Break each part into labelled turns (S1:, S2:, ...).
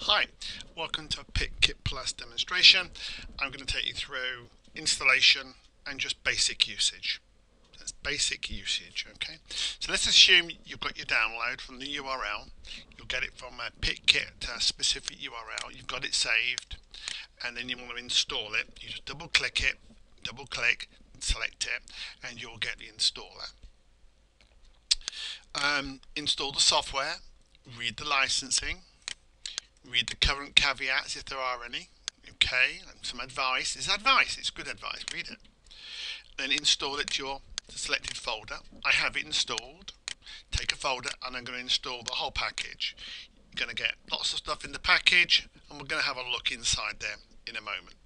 S1: Hi, welcome to a Plus demonstration. I'm going to take you through installation and just basic usage. That's basic usage, okay? So let's assume you've got your download from the URL. You'll get it from a PICkit uh, specific URL. You've got it saved and then you want to install it. You just double click it, double click, select it and you'll get the installer. Um, install the software, read the licensing, read the current caveats if there are any. Okay, and some advice. It's advice, it's good advice, read it. Then install it to your selected folder. I have it installed. Take a folder and I'm going to install the whole package. You're going to get lots of stuff in the package and we're going to have a look inside there in a moment.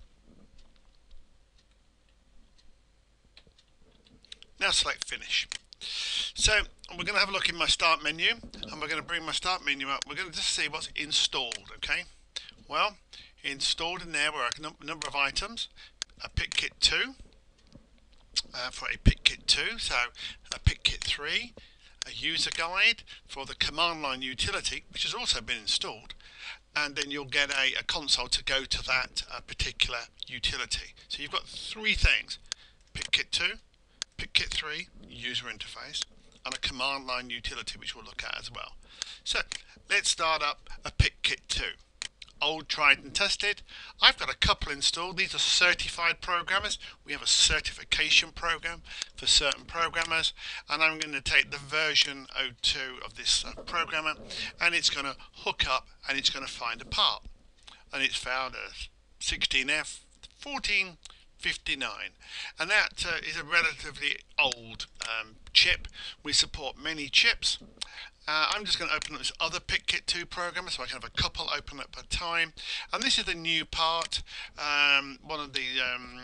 S1: Now select finish. So we're going to have a look in my start menu and we're going to bring my start menu up. We're going to just see what's installed, okay? Well, installed in there were a number of items. A PICkit 2 uh, for a PICkit 2, so a PICkit 3, a user guide for the command line utility, which has also been installed, and then you'll get a, a console to go to that uh, particular utility. So you've got three things, PICkit 2, PICkit 3 user interface and a command line utility which we'll look at as well. So let's start up a PICkit 2. Old, tried and tested. I've got a couple installed. These are certified programmers. We have a certification program for certain programmers and I'm going to take the version 02 of this uh, programmer and it's going to hook up and it's going to find a part and it's found a 16F 14 59 and that uh, is a relatively old um, chip. We support many chips. Uh, I'm just going to open up this other PICkit 2 program so I can have a couple open up at a time. And this is the new part. Um, one of the um,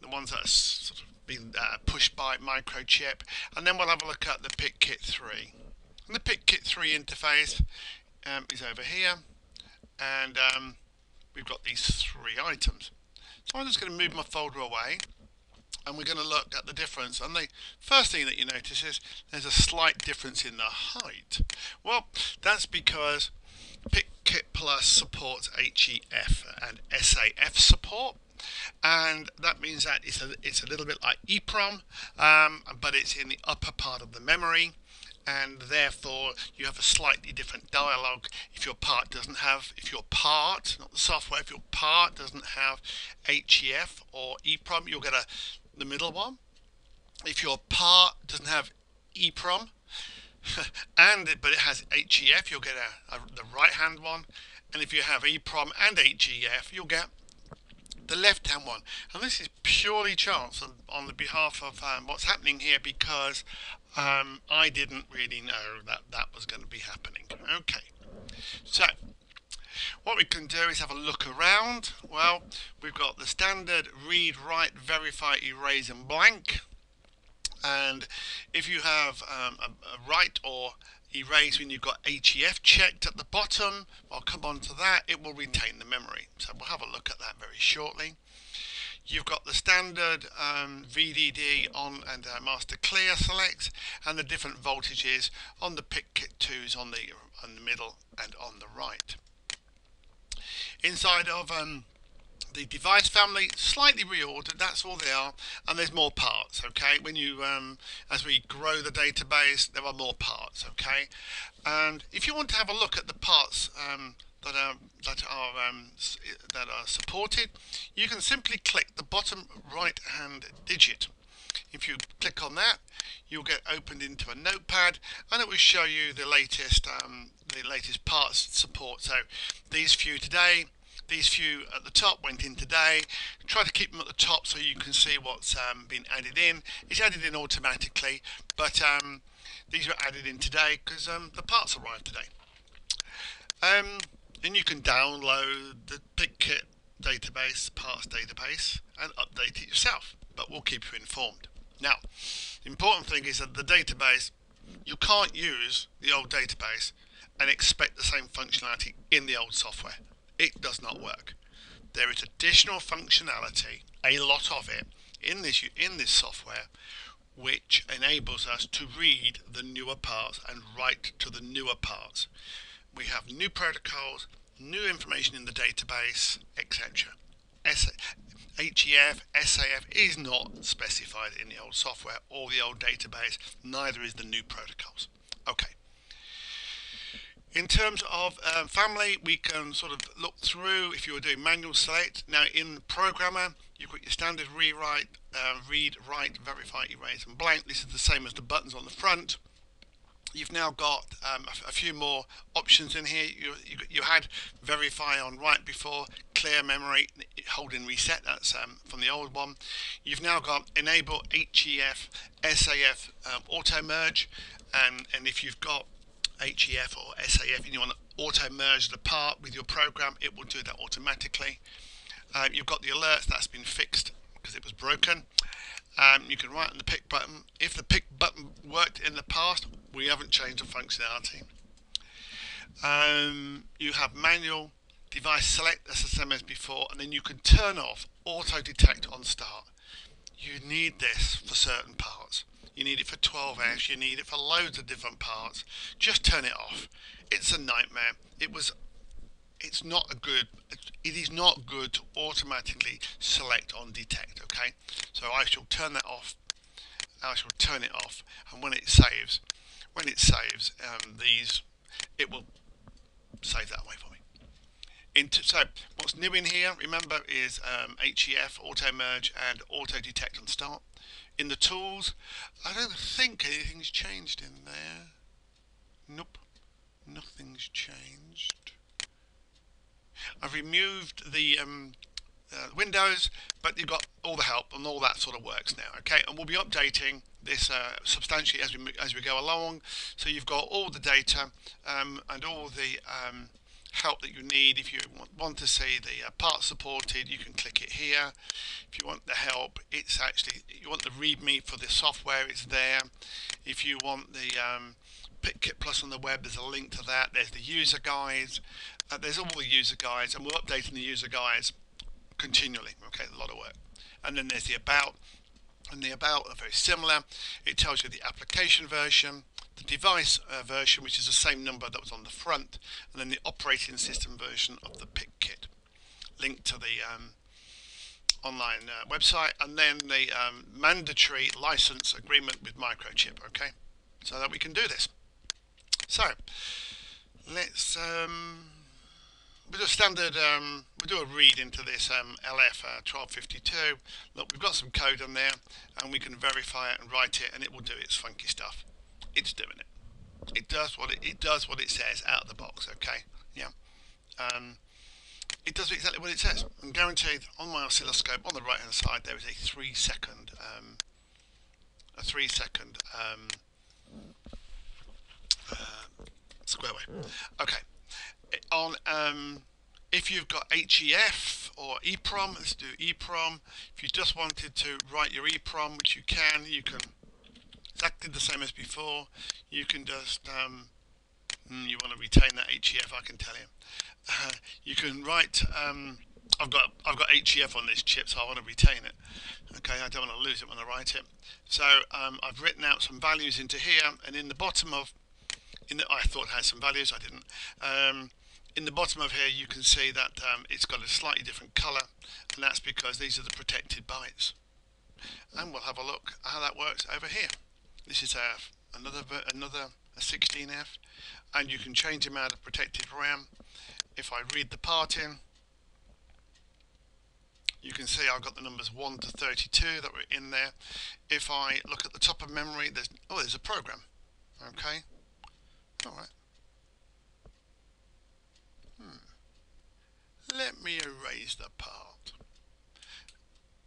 S1: the ones that's sort of been uh, pushed by microchip. And then we'll have a look at the PICkit 3 and the PICkit 3 interface um, is over here. And um, we've got these three items I'm just going to move my folder away and we're going to look at the difference. And the first thing that you notice is there's a slight difference in the height. Well, that's because PICkit Plus supports HEF and SAF support. And that means that it's a, it's a little bit like EEPROM, um, but it's in the upper part of the memory and therefore you have a slightly different dialogue if your part doesn't have, if your part, not the software, if your part doesn't have HEF or EEPROM, you'll get a the middle one. If your part doesn't have EEPROM, and but it has HEF, you'll get a, a, the right hand one. And if you have EEPROM and HEF, you'll get the left hand one. And this is purely chance on, on the behalf of um, what's happening here because um, I didn't really know that that was going to be happening. Okay, so what we can do is have a look around. Well, we've got the standard read, write, verify, erase and blank. And if you have um, a, a write or erase when you've got HEF checked at the bottom, I'll come on to that, it will retain the memory. So we'll have a look at that very shortly. You've got the standard um, VDD on and uh, master clear select and the different voltages on the PICkit 2s on the, on the middle and on the right. Inside of um, the device family slightly reordered that's all they are and there's more parts okay? When you um, as we grow the database there are more parts okay? And if you want to have a look at the parts um, that are that are um, that are supported you can simply click the bottom right hand digit. If you click on that you'll get opened into a notepad and it will show you the latest um, the latest parts support. So these few today these few at the top went in today. Try to keep them at the top so you can see what's um, been added in. It's added in automatically, but um, these were added in today because um, the parts arrived today. Um, and you can download the PICkit database, parts database, and update it yourself, but we'll keep you informed. Now, the important thing is that the database, you can't use the old database and expect the same functionality in the old software it does not work. There is additional functionality, a lot of it, in this in this software, which enables us to read the newer parts and write to the newer parts. We have new protocols, new information in the database, etc. HEF, SAF is not specified in the old software or the old database, neither is the new protocols. Okay. In terms of um, family, we can sort of look through if you were doing manual select. Now in Programmer, you've got your standard rewrite, uh, read, write, verify, erase and blank. This is the same as the buttons on the front. You've now got um, a, few more options in here. You, you, you, had verify on write before, clear memory, hold in reset, that's um, from the old one. You've now got enable HEF, SAF um, auto merge, and, and if you've got HEF or SAF and you want to auto merge the part with your program, it will do that automatically. Um, you've got the alerts, that's been fixed because it was broken. Um, you can write on the pick button. If the pick button worked in the past, we haven't changed the functionality. Um, you have manual device select, that's the same as before, and then you can turn off auto detect on start. You need this for certain parts. You need it for 12Fs, you need it for loads of different parts. Just turn it off. It's a nightmare. It was it's not a good it is not good to automatically select on detect okay so I shall turn that off I shall turn it off and when it saves when it saves um, these it will save that away me so what's new in here remember is um, HEF auto merge and auto detect on start in the tools I don't think anything's changed in there nope nothing's changed I've removed the um, uh, Windows, but you've got all the help and all that sort of works now. Okay, and we'll be updating this uh, substantially as we as we go along. So you've got all the data um, and all the um, help that you need. If you want, to see the uh, parts supported, you can click it here. If you want the help, it's actually you want the README for the software. It's there. If you want the um, PICkit Plus on the web, there's a link to that. There's the user guides. Uh, there's all the user guides, and we're updating the user guides continually. Okay, a lot of work. And then there's the about, and the about are very similar. It tells you the application version, the device uh, version, which is the same number that was on the front, and then the operating system version of the pick kit. Link to the um, online uh, website, and then the um, mandatory license agreement with Microchip. Okay, so that we can do this. So let's um, we do a standard, um, we do a read into this um, LF uh, 1252. Look, we've got some code on there, and we can verify it and write it, and it will do its funky stuff. It's doing it. It does what it, it does what it says out of the box. Okay, yeah. Um, it does exactly what it says. I'm guaranteed on my oscilloscope on the right hand side there is a three second, um, a three second um, uh, square wave. Okay on um, if you've got HEF or EEPROM, let's do EEPROM. If you just wanted to write your EEPROM, which you can, you can exactly the same as before. You can just um, hmm, you want to retain that HEF, I can tell you. Uh, you can write. Um, I've got I've got HEF on this chip, so I want to retain it. Okay, I don't want to lose it when I write it. So um, I've written out some values into here, and in the bottom of in the, I thought had some values, I didn't. Um, in the bottom of here you can see that um, it's got a slightly different color and that's because these are the protected bytes and we'll have a look how that works over here this is a, another another a 16F and you can change the amount of protected RAM. If I read the part in you can see I've got the numbers 1 to 32 that were in there. If I look at the top of memory there's oh there's a program. Okay. Alright Hmm. let me erase the part.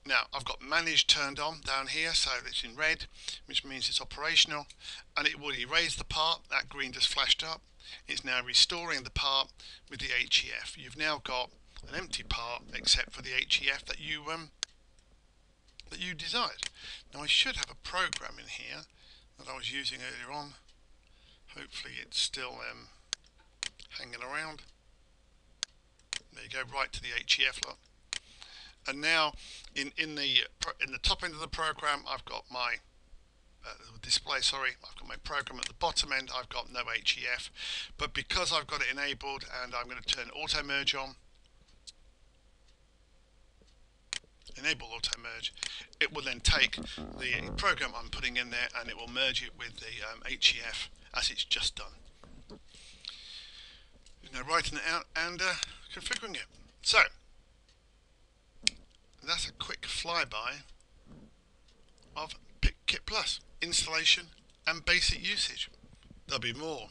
S1: Now I've got manage turned on down here so it's in red which means it's operational and it will erase the part. That green just flashed up. It's now restoring the part with the HEF you've now got an empty part except for the HEF that you um, that you desired. Now I should have a program in here that I was using earlier on. Hopefully it's still um, hanging around. There you go, right to the HEF lot. And now in, in the in the top end of the program I've got my uh, display, sorry, I've got my program at the bottom end, I've got no HEF, but because I've got it enabled and I'm going to turn auto merge on, enable auto merge, it will then take the program I'm putting in there and it will merge it with the um, HEF as it's just done. Know, writing it out and uh, configuring it. So, that's a quick flyby of PICkit Plus installation and basic usage. There'll be more.